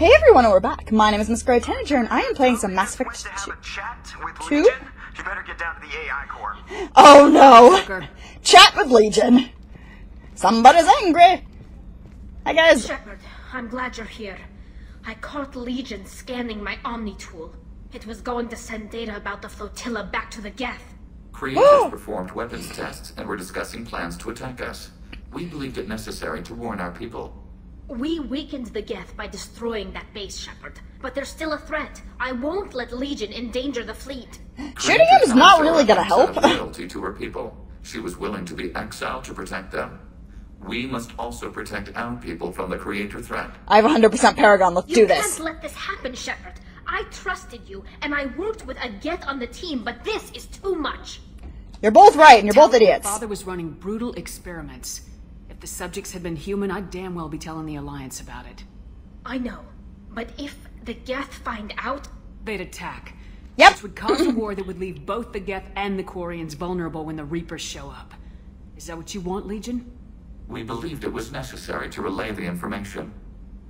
Hey everyone, we're back. My name is Miss Grey Tanager, and I am playing some Mass Effect Wants to have 2. a chat with Two? Legion? You better get down to the AI core. Oh no! Joker. Chat with Legion! Somebody's angry! Hi guys. Shepard, I'm glad you're here. I caught Legion scanning my Omni tool. It was going to send data about the flotilla back to the Geth. Creators performed weapons tests and were discussing plans to attack us. We believed it necessary to warn our people. We weakened the Geth by destroying that base, Shepard. But there's still a threat. I won't let Legion endanger the fleet. Shooting him is not really gonna Tali'Zorah help. had loyalty to her people. She was willing to be exiled to protect them. We must also protect our people from the creator threat. I have 100% Paragon, let's You do can't this. let this happen, Shepard. I trusted you, and I worked with a Geth on the team, but this is too much. You're both right, and you're both idiots. Father was running brutal experiments. If the subjects had been human, I'd damn well be telling the Alliance about it. I know, but if the Geth find out, They'd attack. Yep. Which would cause a war that would leave both the Geth and the Quarians vulnerable when the Reapers show up. Is that what you want, Legion? We believed it was necessary to relay the information.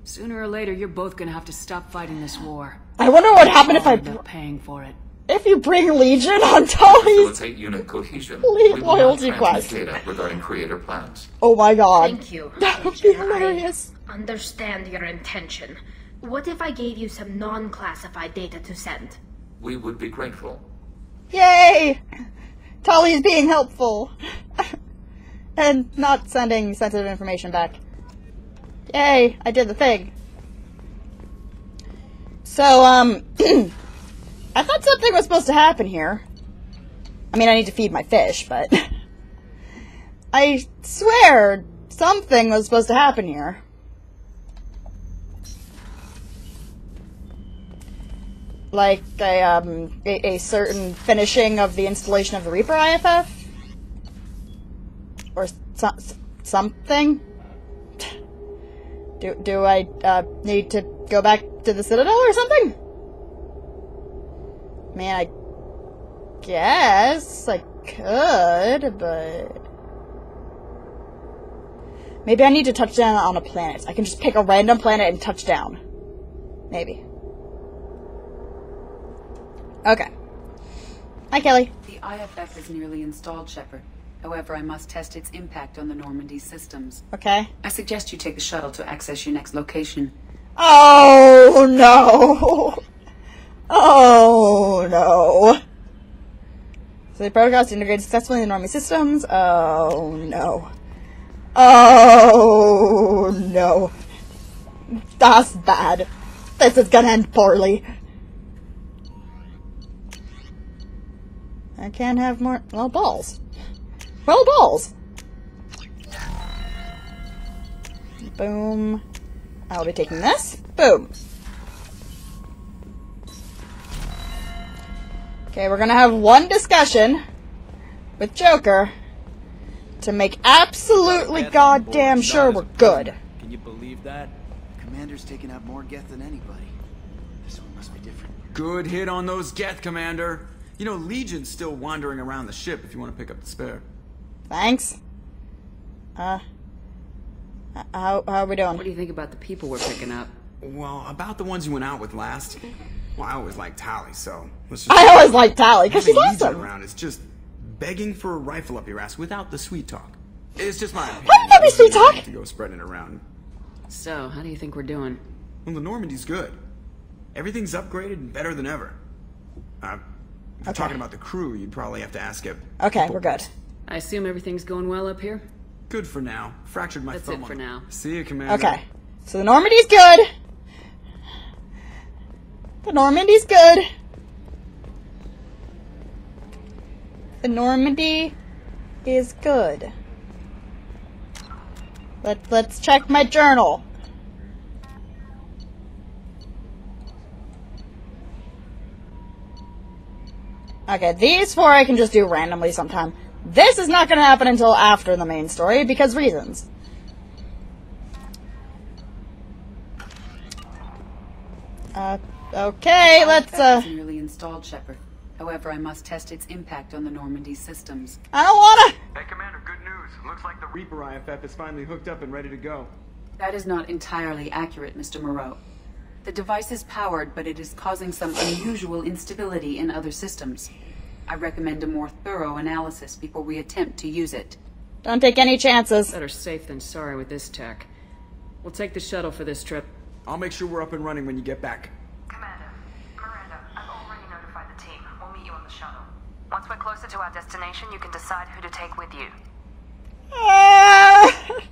Sooner or later, you're both gonna have to stop fighting this war. I wonder what happened if I'll I paying for it. If you bring Legion on Tali's. Facilitate unit cohesion. Leave we loyalty quest. data regarding creator plans. Oh my god. thank you. That would be Agent. hilarious. I understand your intention. What if I gave you some non-classified data to send? We would be grateful. Yay! Tali's being helpful. and not sending sensitive information back. Yay, I did the thing. So, um, I thought something was supposed to happen here. I mean, I need to feed my fish, but. I swear something was supposed to happen here. Like a, um, a, a certain finishing of the installation of the Reaper IFF? Or so, something? Do, do I uh, need to go back to the Citadel or something? Man, I guess I could, but. Maybe I need to touch down on a planet. I can just pick a random planet and touch down. Maybe. Okay. Hi, Kelly. The IFF is nearly installed, Shepard. However, I must test its impact on the Normandy systems. Okay. I suggest you take the shuttle to access your next location. Oh no! Oh no! So the protocols integrated successfully in the Normy systems. Oh no! Oh no! That's bad. This is gonna end poorly. I can't have more. Well, balls. Well, balls. Boom. I'll be taking this. Boom. Okay, we're gonna have one discussion with Joker to make absolutely Geth on board goddamn sure we're good. Can you believe that? Commander's taken out more Geth than anybody. This one must be different. Good hit on those Geth, Commander. You know, Legion's still wandering around the ship if you want to pick up the spare. Thanks. Uh, how, how are we doing? What do you think about the people we're picking up? Well, about the ones you went out with last. Well, I always liked Tali, so let's just. I always like Tali because she's Having Legion awesome. around is just begging for a rifle up your ass without the sweet talk. It's just my opinion. Why would that be sweet don't talk? To go spreading it around. So, how do you think we're doing? Well, the Normandy's good. Everything's upgraded and better than ever. Uh, if you're Okay. talking about the crew, you'd probably have to ask it. Okay, we're good. I assume everything's going well up here? Good for now. Fractured my That's thumb it for on- now. See you, Commander. Okay. So the Normandy's good. The Normandy's good. The Normandy is good. Let, let's check my journal. Okay, these four I can just do randomly sometime. This is not going to happen until after the main story because reasons. Uh, okay, let's, IFF uh, is nearly installed, Shepard. However, I must test its impact on the Normandy systems. I don't wanna. Hey, Commander, good news. Looks like the Reaper Reaper IFF is finally hooked up and ready to go. That is not entirely accurate, Mr. Moreau. The device is powered, but it is causing some unusual instability in other systems. I recommend a more thorough analysis before we attempt to use it. Don't take any chances. Better safe than sorry with this tech. We'll take the shuttle for this trip. I'll make sure we're up and running when you get back. Commander, Miranda, I've already notified the team. We'll meet you on the shuttle. Once we're closer to our destination, you can decide who to take with you.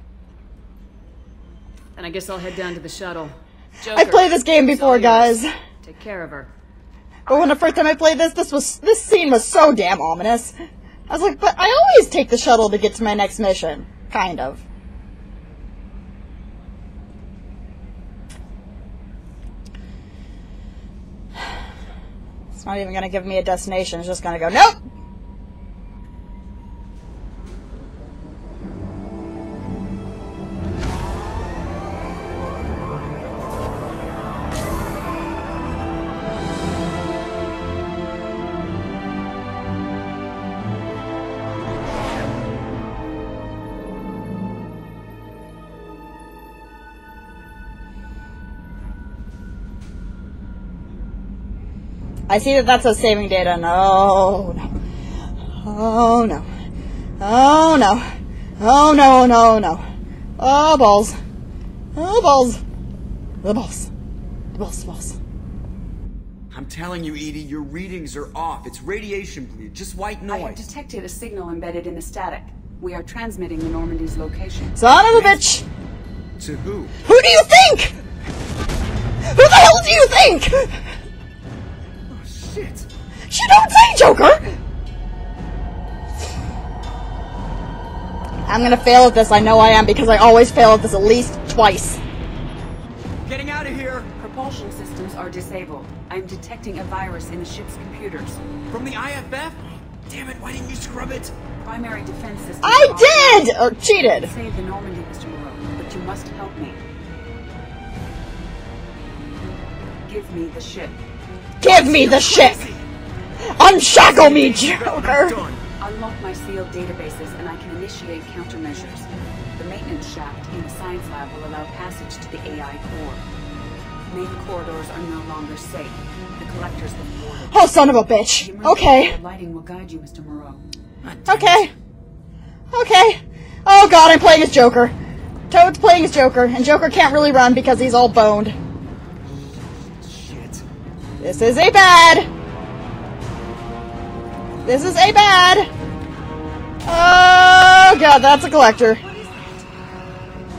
And I guess I'll head down to the shuttle. I played this game before, guys. Take care of her. But when the first time I played this, this was this scene was so damn ominous. I was like, but I always take the shuttle to get to my next mission. Kind of. Not even gonna give me a destination, it's just gonna go, nope! I see that that says saving data. No, no. Oh, no. Oh, no. Oh, no, no, no. Oh, balls. Oh, balls. The balls. The balls, the balls. I'm telling you, EDI, your readings are off. It's radiation bleed, just white noise. I have detected a signal embedded in the static. We are transmitting the Normandy's location. Son of a bitch! To who? Who do you think? Who the hell do you think? You don't say, Joker! I'm gonna fail at this. I know I am because I always fail at this at least twice. Getting out of here! Propulsion systems are disabled. I'm detecting a virus in the ship's computers. From the IFF? Damn it, why didn't you scrub it? Primary defense systems. I are- did! Or cheated. Save the Normandy, Mr. Moreau, but you must help me. Give me the ship. Give me the ship! Unshackle me, Joker! Unlock my sealed databases and I can initiate countermeasures. The maintenance shaft in the science lab will allow passage to the AI core. Main corridors are no longer safe. The collectors have boarded. Oh, son of a bitch. Okay. door Lighting will guide you, Mr. Moreau. Okay. Okay. Oh god, I'm playing as Joker. Toad's playing as Joker, and Joker can't really run because he's all boned. Shit. This is a bad. This is a bad. Oh god, that's a collector.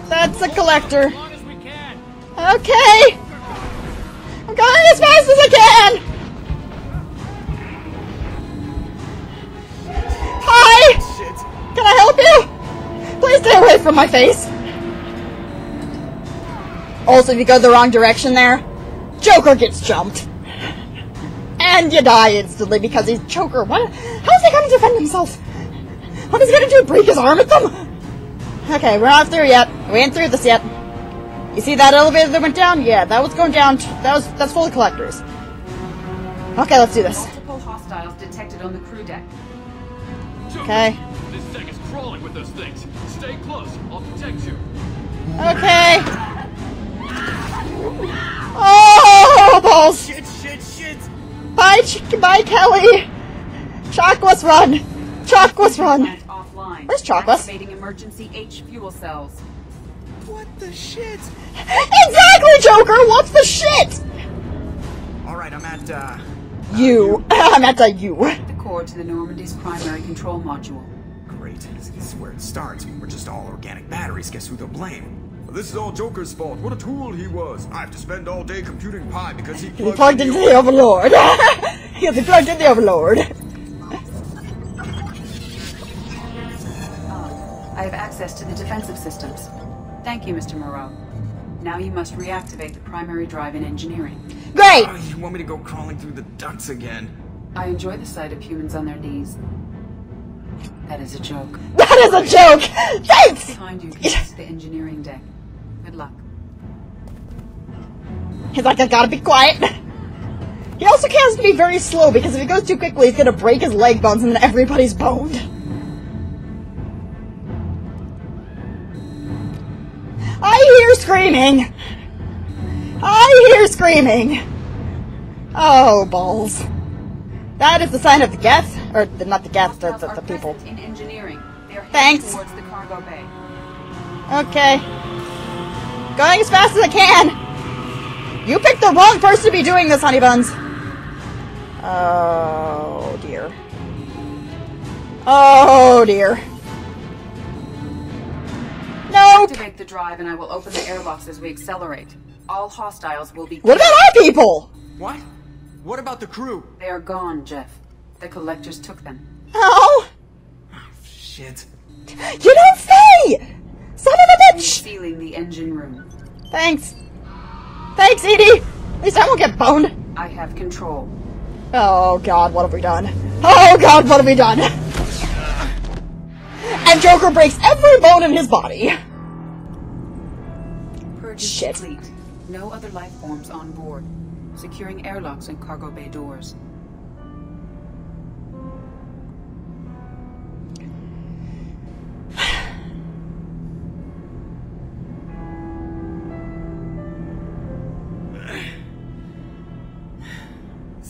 That's a collector. Okay. I'm going as fast as I can. Hi. Can I help you? Please stay away from my face. Also, if you go the wrong direction there, Joker gets jumped. And you die instantly because he's choker. What? How's he gonna defend himself? What is he gonna do? Break his arm at them? Okay, we're not through yet. We ain't through this yet. You see that elevator that went down? Yeah, that was going down. That was that's full of collectors. Okay, let's do this. Multiple hostiles detected on the crew deck. Okay. This deck is crawling with those things. Stay close. I'll protect you. Okay. Oh, balls. Shit, shit, shit. Bye, Ch- bye, Kelly. Chakwas run. Chakwas run. Offline. Where's Chakwas? Activating emergency H fuel cells. What the shit? Exactly, Joker. What's the shit? Alright, I'm at, uh. You. I'm at the you. The core to the Normandy's primary control module. Great. This is where it starts. We're just all organic batteries. Guess who they'll blame? This is all Joker's fault. What a tool he was. I have to spend all day computing pi because he He plugged, plugged into the Overlord. he has plugged in the Overlord. I have access to the defensive systems. Thank you, Mr. Moreau. Now you must reactivate the primary drive in engineering. Great. Oh, you want me to go crawling through the ducts again? I enjoy the sight of humans on their knees. That is a joke. That is a joke. Thanks. Behind you is the engineering deck. Good luck. He's like, I gotta be quiet. He also has to be very slow because if he goes too quickly, he's gonna break his leg bones and then everybody's boned. I hear screaming. I hear screaming. Oh, balls. That is the sign of the Geth, or the, not the Geth, the, the, the people. in engineering. They are heading Thanks. towards the cargo bay. Okay. Going as fast as I can. You picked the wrong person to be doing this, honey buns. Oh dear. Oh dear. Nope. Activate the drive and I will open the airlocks as we accelerate. All hostiles will be What about our people? What? What about the crew? They are gone, Jeff. The collectors took them. Oh! Oh, Shit. you don't say! Thanks. Thanks, EDI. At least I won't get boned. I have control. Oh god, what have we done? Oh god, what have we done? And Joker breaks every bone in his body. Purge Shit. complete. No other life forms on board. Securing airlocks and cargo bay doors.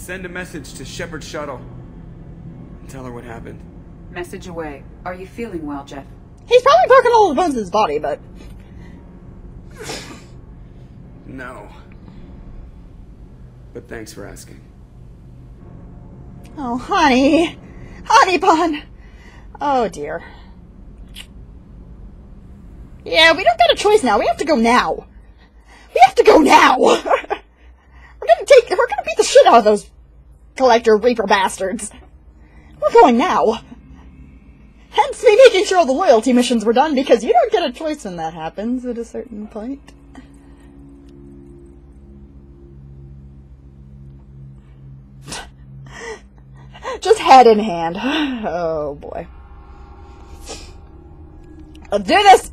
Send a message to Shepard Shuttle. And tell her what happened. Message away. Are you feeling well, Jeff? He's probably broken all the bones in his body, but No. But thanks for asking. oh honey, honey bun. Oh dear. Yeah, we don't got a choice now. We have to go now. We have to go now. we're gonna take. We're gonna beat the shit out of those collector reaper bastards. We're going now. Hence me making sure all the loyalty missions were done because you don't get a choice when that happens at a certain point. Just head in hand. Oh boy. Let's do this!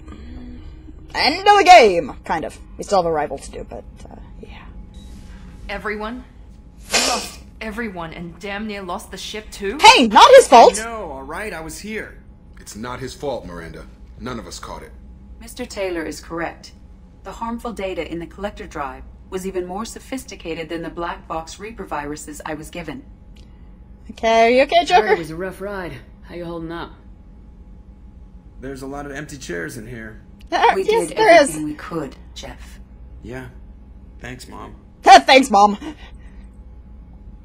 End of the game! Kind of. We still have a rival to do, but uh, yeah. Everyone? You lost everyone and damn near lost the ship too? Hey, not his fault! No, alright, I was here. It's not his fault, Miranda. None of us caught it. Mr. Taylor is correct. The harmful data in the collector drive was even more sophisticated than the black box Reaper viruses I was given. Okay, are you okay, Heard Joker? It was a rough ride. How you holding up? There's a lot of empty chairs in here. We yes, did there everything is. we could, Jeff. Yeah. Thanks, Mom. Thanks, Mom.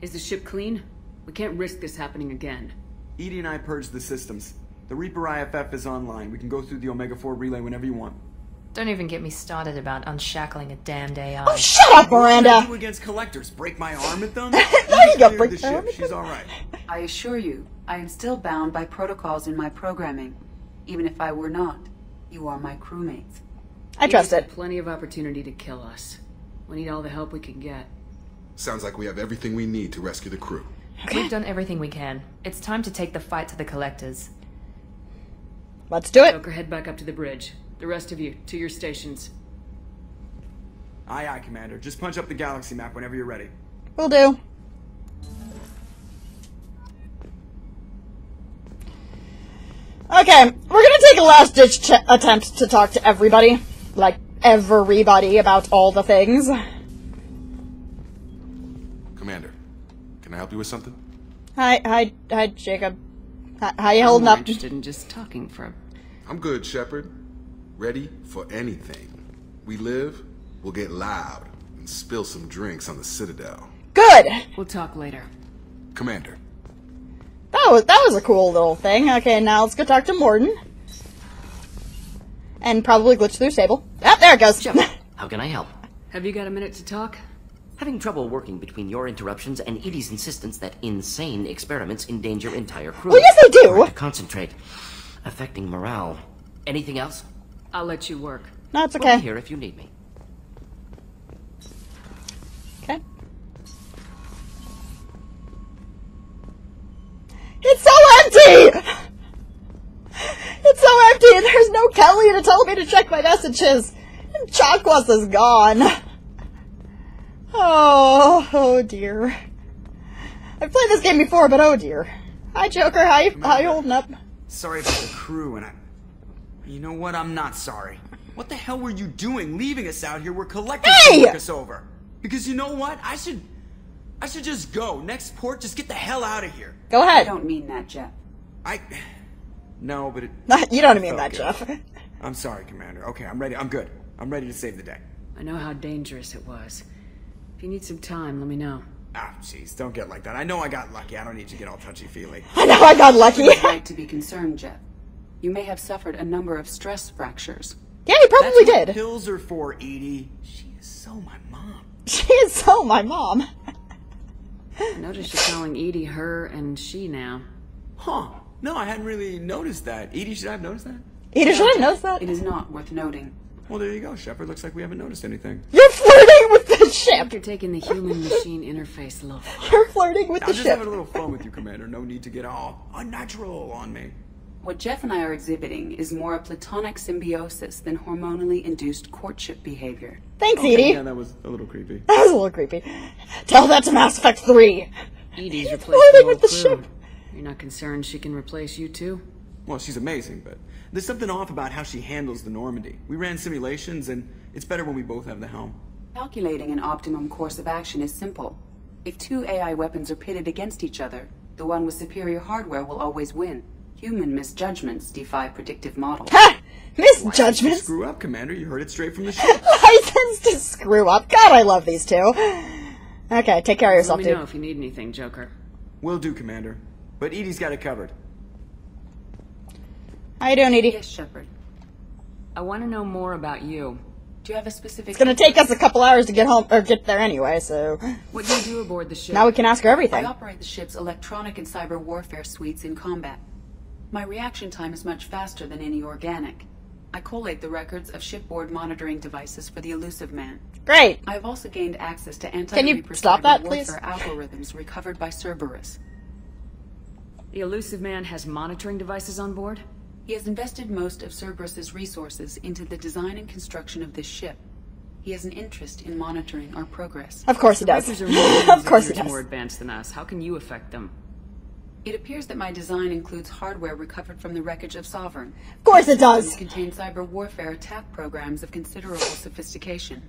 Is the ship clean? We can't risk this happening again. EDI and I purged the systems. The Reaper IFF is online. We can go through the Omega 4 relay whenever you want. Don't even get me started about unshackling a damned AI. Oh, shut up, What can I Miranda! do against collectors? Break my arm at them? you EDI got break the my arm She's alright. I assure you, I am still bound by protocols in my programming. Even if I were not, you are my crewmates. I trust He's it. Plenty of opportunity to kill us. We need all the help we can get. Sounds like we have everything we need to rescue the crew. We've done everything we can. It's time to take the fight to the collectors. Let's do it. Joker, head back up to the bridge. The rest of you, to your stations. Aye, aye, Commander. Just punch up the galaxy map whenever you're ready. Will do. Okay, we're gonna take a last ditch attempt to talk to everybody. Like, everybody about all the things. Can I help you with something? Hi, hi, hi, Jacob. Hi, how you I'm holding up? interested in just talking for a I'm good, Shepard. Ready for anything. We live, we'll get loud and spill some drinks on the Citadel. Good! We'll talk later. Commander, That was, that was a cool little thing. Okay, now let's go talk to Mordin. And probably glitch through stable. Ah, there it goes. How can I help? Have you got a minute to talk? Having trouble working between your interruptions and EDI's insistence that insane experiments endanger entire crew. Well, yes, they do. Hard to concentrate, affecting morale. Anything else? I'll let you work. no, it's We'll be here if you need me. Okay. It's so empty! It's so empty and there's no Kelly to tell me to check my messages. And Chakwas is gone. Oh, oh dear. I've played this game before, but oh dear. Hi Joker, how you, how you holding up? Sorry about the crew, and I. You know what? I'm not sorry. What the hell were you doing leaving us out here where collectors Hey! can look us over? Because you know what? I should I should just go. Next port, just get the hell out of here. Go ahead. I ahead. don't mean that, Jeff. I No, but it you don't mean felt that, good. Jeff. I'm sorry, Commander. Okay, I'm ready. I'm good. I'm ready to save the day. I know how dangerous it was. If you need some time, let me know. Ah, jeez, don't get like that. I know I got lucky. I don't need you to get all touchy-feely. I know I got lucky. You're right to be concerned, Jeff. You may have suffered a number of stress fractures. Yeah, he probably That's what did. pills are for, EDI. She is so my mom. She is so my mom. I noticed you're calling EDI her and she now. Huh. No, I hadn't really noticed that. EDI, should I have noticed that? EDI, should I notice that? It is not worth noting. Well, there you go, Shepard. Looks like we haven't noticed anything. You're flirting with the ship. you're taking the human-machine interface a little far. You're flirting with I'm the just having a little fun with you, Commander. No need to get all unnatural on me. What Jeff and I are exhibiting is more a platonic symbiosis than hormonally induced courtship behavior. Thanks, Okay, EDI. yeah, that was a little creepy. That was a little creepy. Tell that to Mass Effect 3. EDI's replaced flirting the with the crew. ship. You're not concerned she can replace you too? Well, she's amazing, but there's something off about how she handles the Normandy. We ran simulations, and it's better when we both have the helm. Calculating an optimum course of action is simple. If two AI weapons are pitted against each other, the one with superior hardware will always win. Human misjudgments defy predictive models. Ha! Misjudgments. Screw up, Commander. You heard it straight from the ship. License to screw up. God, I love these two. Okay, take care of yourself, Let yourself, me dude. know if you need anything, Joker. Will do, Commander. But EDI's got it covered. How you doing, EDI? Yes, Shepard. I want to know more about you. Do you have a specific... It's gonna take us a couple hours to get home or get there anyway, so What do you do aboard the ship? now we can ask her everything. I everything. operate the ship's electronic and cyber warfare suites in combat. My reaction time is much faster than any organic. I collate the records of shipboard monitoring devices for the Illusive Man. Great. I have also gained access to anti Can you stop that, please? warfare algorithms recovered by Cerberus. The Illusive Man has monitoring devices on board? He has invested most of Cerberus's resources into the design and construction of this ship. He has an interest in monitoring our progress. Of course he does. Reapers are millions of course he years does. more advanced than us. How can you affect them? It appears that my design includes hardware recovered from the wreckage of Sovereign. Of course it does. These contain cyber warfare attack programs of considerable sophistication.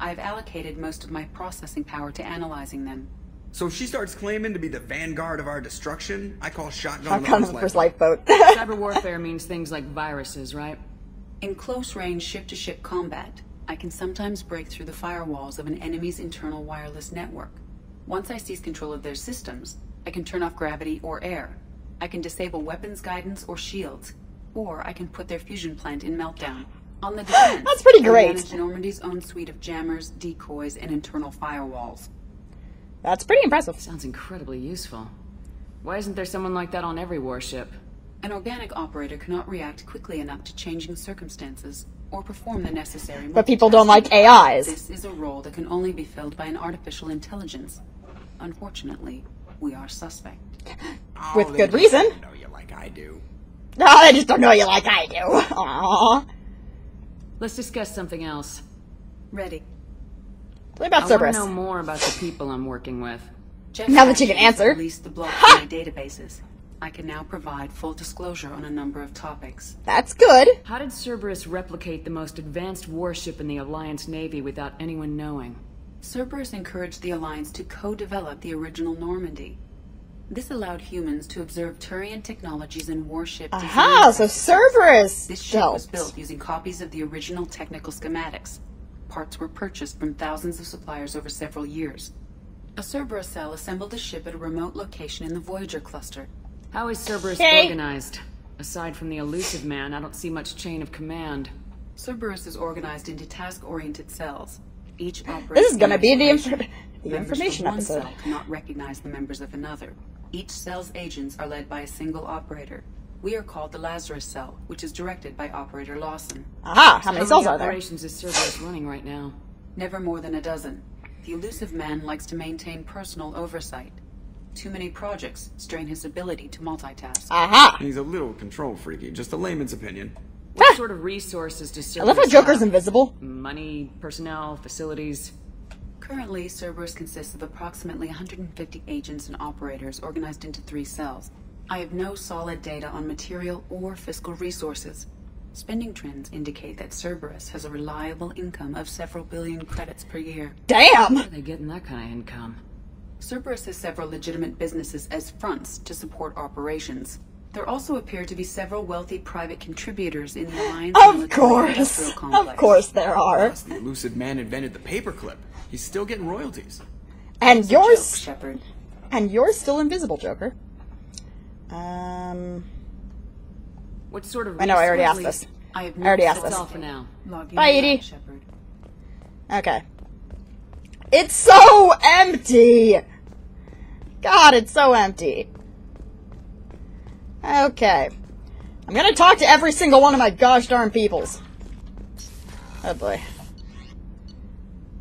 I have allocated most of my processing power to analyzing them. So if she starts claiming to be the vanguard of our destruction, I call shotgun on the first first lifeboat. Cyber warfare means things like viruses, right? In close range ship to ship combat, I can sometimes break through the firewalls of an enemy's internal wireless network. Once I seize control of their systems, I can turn off gravity or air. I can disable weapons guidance or shields, or I can put their fusion plant in meltdown. On the defense, That's pretty I great. manage Normandy's own suite of jammers, decoys, and internal firewalls. That's pretty impressive. Sounds incredibly useful. Why isn't there someone like that on every warship? An organic operator cannot react quickly enough to changing circumstances or perform the necessary. But people don't like. AIs. This is a role that can only be filled by an artificial intelligence. Unfortunately, we are suspect. With Oh, they good reason. don't know you like I do. No, I just don't know you like I do. Aww. Let's discuss something else. Ready. What I about want to Cerberus? know more about the people I'm working with. Jeff Now that you can answer. Released the block from my databases. I can now provide full disclosure on a number of topics. That's good. How did Cerberus replicate the most advanced warship in the Alliance Navy without anyone knowing? Cerberus encouraged the Alliance to co-develop the original Normandy. This allowed humans to observe Turian technologies and warship design Aha, so. Cerberus This ship was built using copies of the original technical schematics. Parts were purchased from thousands of suppliers over several years. A Cerberus cell assembled the ship at a remote location in the Voyager cluster. How is Cerberus Okay. organized? Aside from the Illusive Man, I don't see much chain of command. Cerberus is organized into task-oriented cells. Each operates This is gonna be the, inf- the information from one episode. cell cannot recognize the members of another. Each cell's agents are led by a single operator. We are called the Lazarus cell, which is directed by Operator Lawson. Aha, how many cells are there? operations is Cerberus running right now? Never more than a dozen. The Illusive Man likes to maintain personal oversight. Too many projects strain his ability to multitask. Aha. He's a little control freaky, just a layman's opinion. What sort of resources does Cerberus I Cerberus love how Joker's have? invisible. Money, personnel, facilities. Currently, Cerberus consists of approximately 150 agents and operators organized into three cells. I have no solid data on material or fiscal resources. Spending trends indicate that Cerberus has a reliable income of several billion credits per year. Damn! Where are they getting that kind of income? Cerberus has several legitimate businesses as fronts to support operations. There also appear to be several wealthy private contributors in the Alliance Of course. Of course there are. Plus, the Illusive Man invented the paperclip. He's still getting royalties. And yours Shepard. and you're still invisible, Joker. Um What sort of? I know I already asked this. I have I already asked That's this. all for now. Log in Bye, now, EDI. Shepard. Okay. It's so empty! God, it's so empty. Okay. I'm gonna talk to every single one of my gosh darn peoples. Oh boy.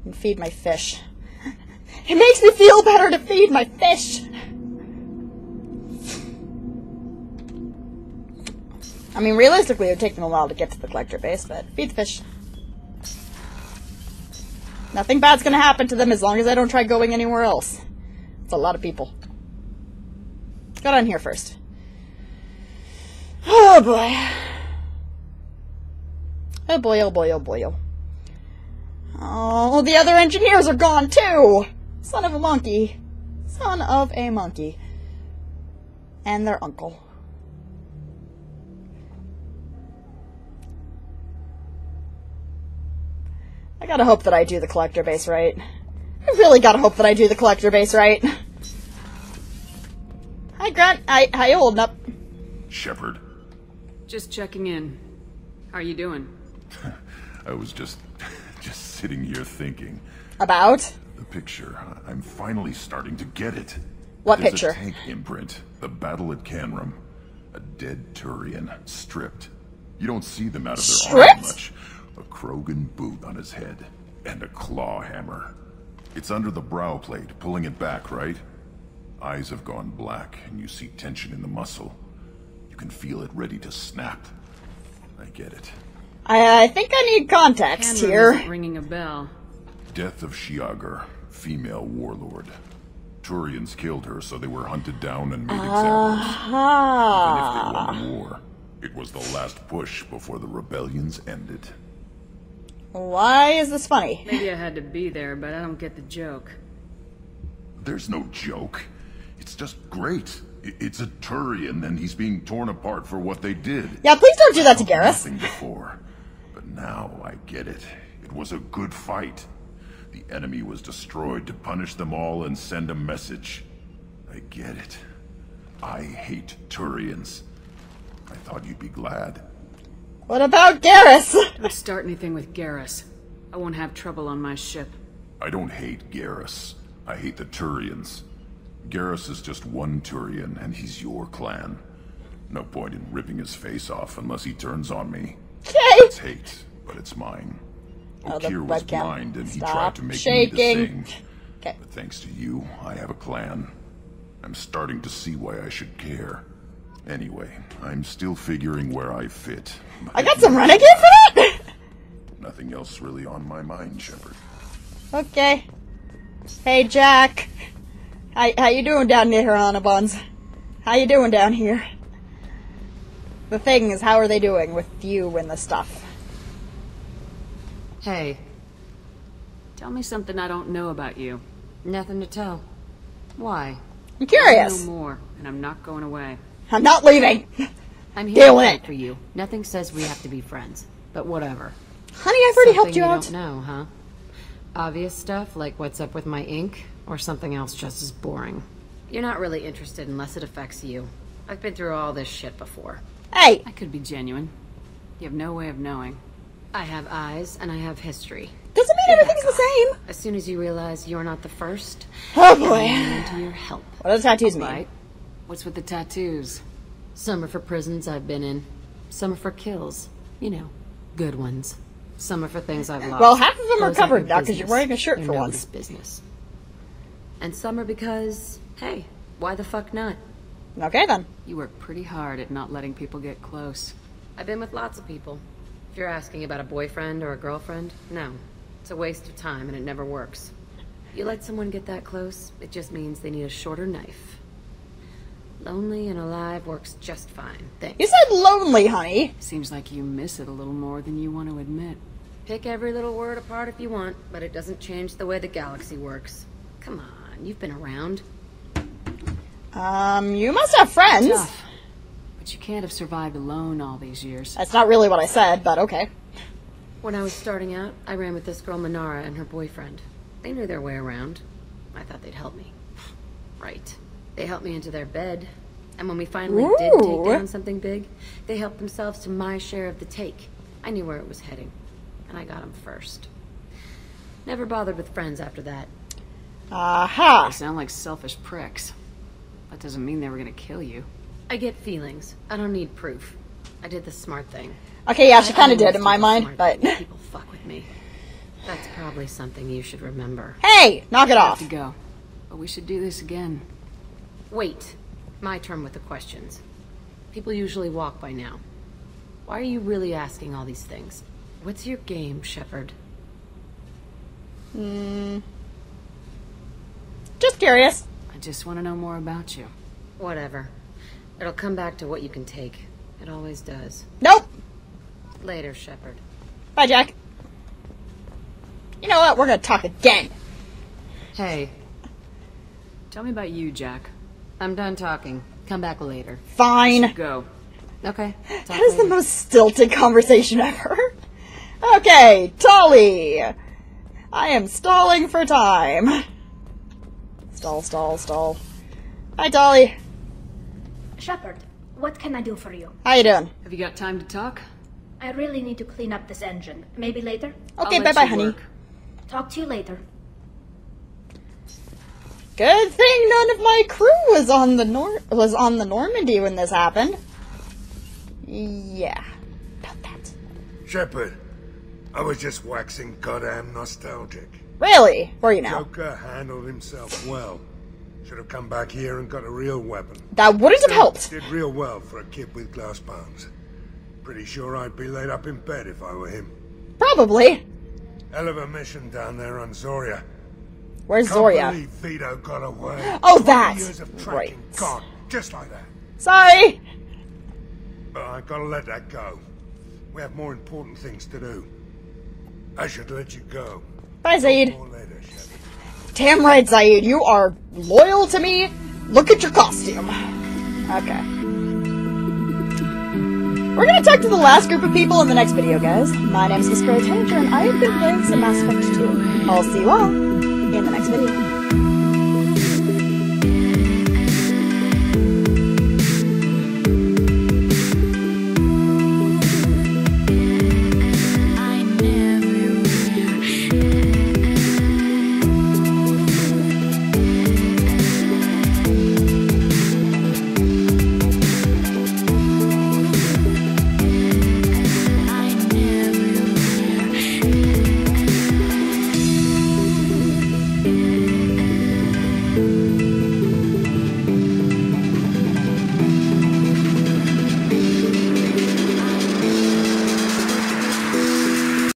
And feed my fish. It makes me feel better to feed my fish! I mean, realistically, it would take them a while to get to the collector base, but feed the fish. Nothing bad's gonna happen to them as long as I don't try going anywhere else. It's a lot of people. Got on here first. Oh boy. Oh boy, oh boy, oh boy, oh. Oh, the other engineers are gone too! Son of a monkey. Son of a monkey. And their uncle. I gotta hope that I do the collector base right. I really gotta hope that I do the collector base right. Hi, Grunt. Hi, how you holding up? Shepard, Just checking in. How are you doing? I was just just sitting here thinking. About? The picture. I'm finally starting to get it. What There's picture? A tank imprint. The battle at Canram. A dead Turian, stripped. You don't see them out of their armor much. A Krogan boot on his head and a claw hammer. It's under the brow plate, pulling it back, right? Eyes have gone black, and you see tension in the muscle. You can feel it ready to snap. I get it. I, I think I need context Cameron here. isn't ringing a bell. Death of Shiagar, female warlord. Turians killed her, so they were hunted down and made examples. Even if they won the war, it was the last push before the rebellions ended. Why is this funny? Maybe I had to be there, but I don't get the joke. There's no joke. It's just great. It's a Turian, and he's being torn apart for what they did. Yeah, please don't do that to Garrus. Nothing before, but now I get it. It was a good fight. The enemy was destroyed to punish them all and send a message. I get it. I hate Turians. I thought you'd be glad. What about Garrus? Don't start anything with Garrus. I won't have trouble on my ship. I don't hate Garrus. I hate the Turians. Garrus is just one Turian, and he's your clan. No point in ripping his face off unless he turns on me. It's hate, but it's mine. Oh, the Okeer was webcam. blind, and he Stop tried to make shaking. me to sing. Okay. But thanks to you, I have a clan. I'm starting to see why I should care. Anyway, I'm still figuring where I fit. I got some renegade for that? Nothing else really on my mind, Shepard. Okay. Hey, Jack. How, how you doing down there, Anna Buns? How you doing down here? The thing is, how are they doing with you and the stuff? Hey, Tell me something I don't know about you. nothing to tell. Why? I'm curious. I know more, and I'm not going away. I'm not leaving. I'm here Deal to with fight it. for you. Nothing says we have to be friends, but whatever. Honey, I've already helped you you out. don't know, huh? Obvious stuff like what's up with my ink, or something else just as boring. You're not really interested unless it affects you. I've been through all this shit before. Hey! I could be genuine. You have no way of knowing. I have eyes and I have history. Doesn't mean everything's the same. As soon as you realize you're not the first, Oh boy. I need to your help. What do the tattoos mean? Right? What's with the tattoos? Some are for prisons I've been in. Some are for kills. You know, good ones. Some are for things I've lost. Well, half of them are covered now because you're wearing a shirt They're for nobody's once. business. And some are because, hey, why the fuck not? Okay then. You work pretty hard at not letting people get close. I've been with lots of people. If you're asking about a boyfriend or a girlfriend, no. It's a waste of time and it never works. You let someone get that close, it just means they need a shorter knife. Lonely and alive works just fine. Thanks. You said lonely, honey. Seems like you miss it a little more than you want to admit. Pick every little word apart if you want, but it doesn't change the way the galaxy works. Come on, you've been around. Um, you must have friends. Tough. But you can't have survived alone all these years. That's not really what I said, but okay. When I was starting out, I ran with this girl Minara and her boyfriend. They knew their way around. I thought they'd help me. Right. They helped me into their bed. And when we finally did take down something big, they helped themselves to my share of the take. I knew where it was heading. And I got them first. Never bothered with friends after that. Aha. They sound like selfish pricks. That doesn't mean they were gonna kill you. I get feelings. I don't need proof. I did the smart thing. Okay, yeah, she kind of did in my mind, but people fuck with me. That's probably something you should remember. hey, knock it I have off. to go. But we should do this again. Wait. My turn with the questions. People usually walk by now. Why are you really asking all these things? What's your game, Shepard? Hmm. Just curious. I just want to know more about you. Whatever. It'll come back to what you can take. It always does. Nope. Later, Shepard. Bye, Jack. You know what? We're gonna talk again. Hey, Tell me about you, Jack. I'm done talking. Come back later. Fine. Go. Okay. Talk That is the most stilted conversation ever. Okay, Tali. I am stalling for time. Stall, stall, stall. Hi, Tali. Shepard, what can I do for you? How you doing? Have you got time to talk? I really need to clean up this engine. Maybe later? Okay, bye-bye, honey. work. Talk to you later. Good thing none of my crew was on the nor was on the Normandy when this happened. Yeah. about that. Shepard, I was just waxing goddamn nostalgic. Really? Were you now? Joker handled himself well. Should have come back here and got a real weapon. That wouldn't have helped. Did real well for a kid with glass bones. Pretty sure I'd be laid up in bed if I were him. Probably. Hell of a mission down there on Zorya. Where's Can't Zorya? Vido got away. Oh, that. years of tracking Right. gone, just like that. Sorry. But I gotta let that go. We have more important things to do. I should let you go. Bye, Zaeed. Damn right, Zaeed. You are loyal to me. Look at your costume. Okay. We're gonna talk to the last group of people in the next video, guys. My name is Miss Grey Tanager, and I have been playing some Mass Effect 2. I'll see you all in the next video.